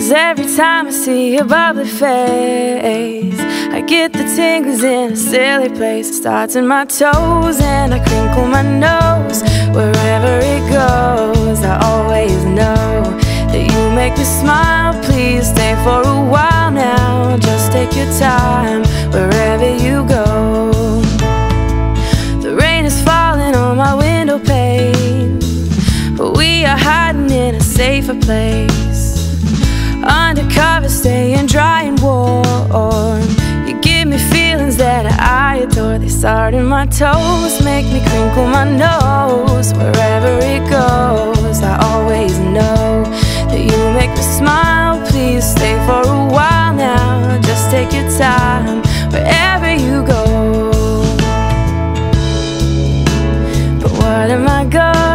Cause every time I see your bubbly face I get the tingles in a silly place. It starts in my toes and I crinkle my nose. Wherever it goes, I always know That you make me smile, please stay for a while now. Just take your time, wherever you go. The rain is falling on my window pane But we are hiding in a safer place staying dry and warm. You give me feelings that I adore. They start in my toes, make me crinkle my nose Wherever it goes, I always know That you make me smile, please stay for a while now. Just take your time, wherever you go. But what am I going